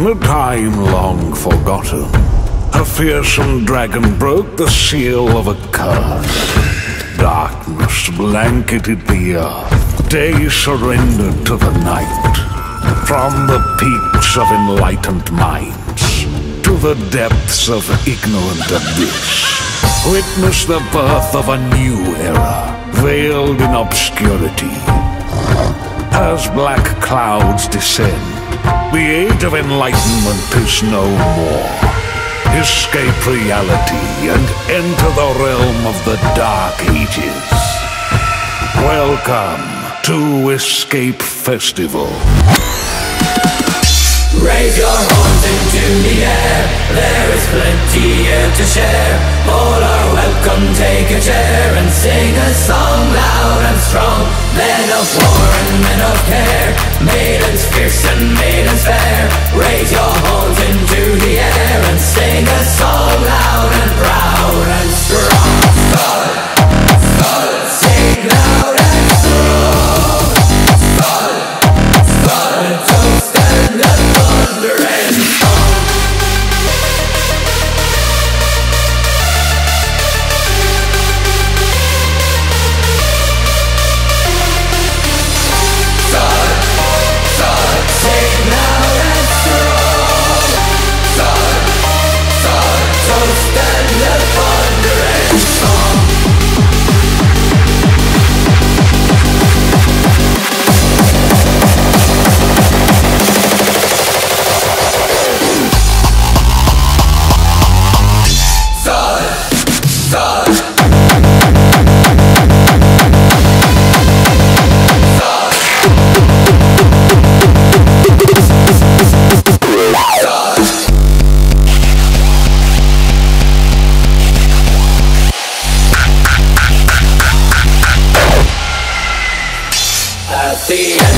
In a time long forgotten, a fearsome dragon broke the seal of a curse. Darkness blanketed the earth. Day surrendered to the night. From the peaks of enlightened minds to the depths of ignorant abyss. Witness the birth of a new era, veiled in obscurity. As black clouds descend, the age of enlightenment is no more. Escape reality and enter the realm of the Dark Ages. Welcome to Eskape Festival. Raise your horns into the air There is plenty here to share All are welcome, take a chair And sing a song loud and strong Men of war and men of care Maidens fierce and maidens fair. Raise your horns into the air thunder End